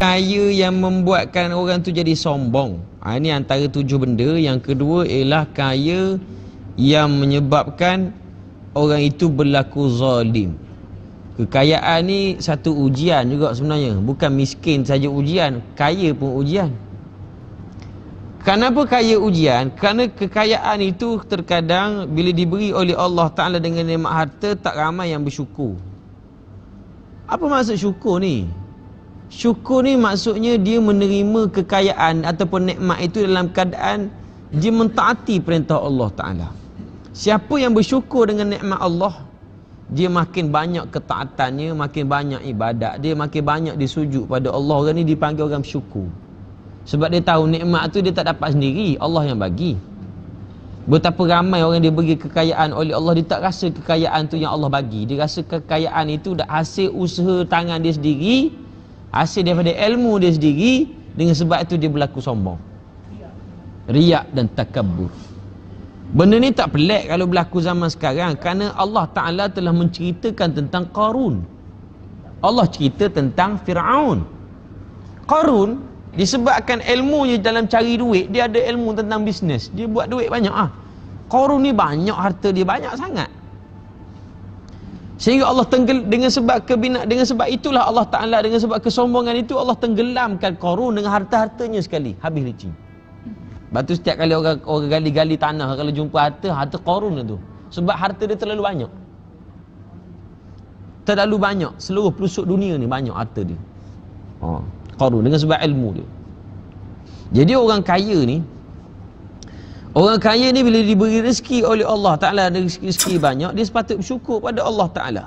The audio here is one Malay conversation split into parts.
kaya yang membuatkan orang tu jadi sombong. Ha, ini antara tujuh benda. Yang kedua ialah kaya yang menyebabkan orang itu berlaku zalim. Kekayaan ni satu ujian juga sebenarnya. Bukan miskin saja ujian, kaya pun ujian. Kenapa kaya ujian? Kerana kekayaan itu terkadang bila diberi oleh Allah Ta'ala dengan nikmat harta tak ramai yang bersyukur. Apa maksud syukur ni? Syukur ni maksudnya dia menerima kekayaan ataupun nikmat itu dalam keadaan dia mentaati perintah Allah Ta'ala. Siapa yang bersyukur dengan nikmat Allah, dia makin banyak ketaatannya, makin banyak ibadat, dia makin banyak disujud pada Allah. Orang ni dipanggil orang syukur. Sebab dia tahu nikmat tu dia tak dapat sendiri, Allah yang bagi. Betapa ramai orang dia bagi kekayaan oleh Allah Dia tak rasa kekayaan tu yang Allah bagi Dia rasa kekayaan itu dah hasil usaha tangan dia sendiri hasil daripada ilmu dia sendiri dengan sebab itu dia berlaku sombong. Riak dan takabur benda ni tak pelik kalau berlaku zaman sekarang kerana Allah Ta'ala telah menceritakan tentang Qarun. Allah cerita tentang Fir'aun. Qarun disebabkan ilmunya dalam cari duit dia ada ilmu tentang bisnes. Dia buat duit banyak ah. Qarun ni banyak harta dia banyak sangat Sehingga Allah tenggel dengan sebab kebina dengan sebab itulah Allah Taala dengan sebab kesombongan itu Allah tenggelamkan Qarun dengan harta-hartanya sekali habis licin. Batu setiap kali orang orang gali-gali tanah kalau jumpa harta harta Qarun itu. Sebab harta dia terlalu banyak. Terlalu banyak seluruh pelosok dunia ni banyak harta dia. Ha, Qarun dengan sebab ilmu dia. Jadi orang kaya ni Orang kaya ni bila diberi rezeki oleh Allah Ta'ala ada rezeki banyak Dia sepatut bersyukur pada Allah Ta'ala.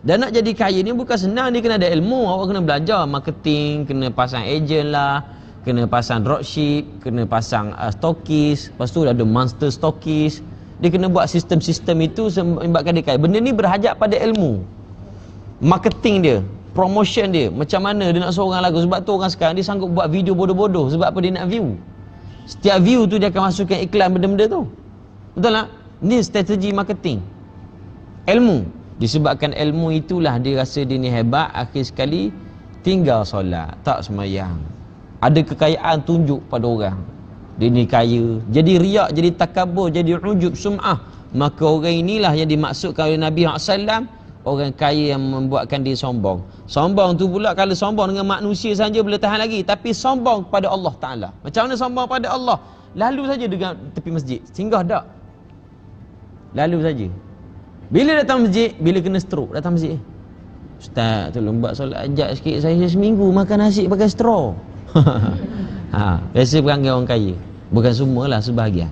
Dan nak jadi kaya ni bukan senang Dia kena ada ilmu. Awak kena belajar marketing Kena pasang agent lah Kena pasang dropship Kena pasang uh, stokis. Lepas tu ada monster stokis. Dia kena buat sistem-sistem itu Sebabkan dia kaya. Benda ni berhajat pada ilmu. Marketing dia Promotion dia Macam mana dia nak seorang lagu. Sebab tu orang sekarang Dia sanggup buat video bodoh-bodoh. Sebab apa? Dia nak view Setiap view tu dia akan masukkan iklan benda-benda tu. Betul tak? Ni strategi marketing. Ilmu. Disebabkan ilmu itulah dia rasa dia ni hebat, akhir sekali tinggal solat, tak semayang. Ada kekayaan tunjuk pada orang. Dia ni kaya. Jadi riak, jadi takabur, jadi ujub, sum'ah. Maka orang inilah yang dimaksudkan oleh Nabi SAW orang kaya yang membuatkan dia sombong. Sombong tu pula kalau sombong dengan manusia saja boleh tahan lagi, tapi sombong pada Allah Taala. Macam mana sombong pada Allah? Lalu saja dengan tepi masjid, singgah tak? Lalu saja. Bila datang masjid, bila kena stroke datang masjid. Ustaz, tolong buat solat ajak sikit saya seminggu makan nasi pakai straw. ha, biasa perangai orang kaya. Bukan semualah sebahagian.